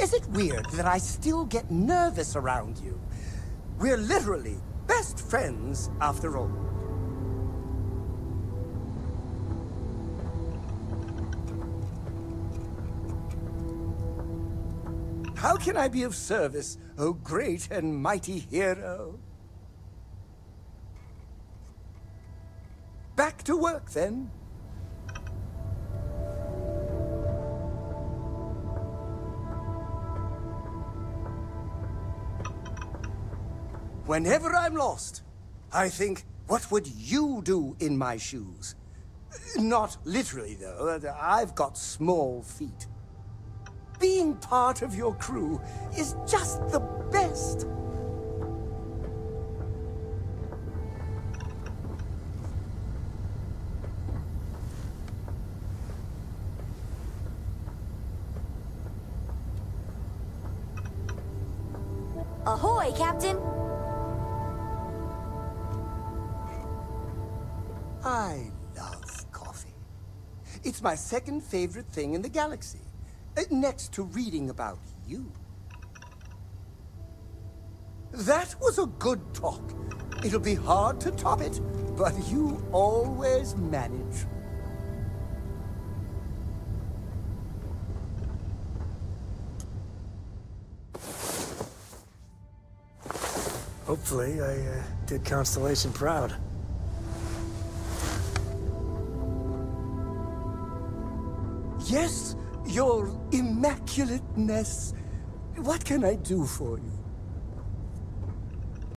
Is it weird that I still get nervous around you? We're literally best friends after all. How can I be of service, O great and mighty hero? Back to work, then. Whenever I'm lost, I think, what would you do in my shoes? Not literally, though. I've got small feet. Being part of your crew is just the best. Ahoy, Captain! I love coffee. It's my second favorite thing in the galaxy, uh, next to reading about you. That was a good talk. It'll be hard to top it, but you always manage. Hopefully, I uh, did Constellation proud. Yes, your immaculateness. What can I do for you?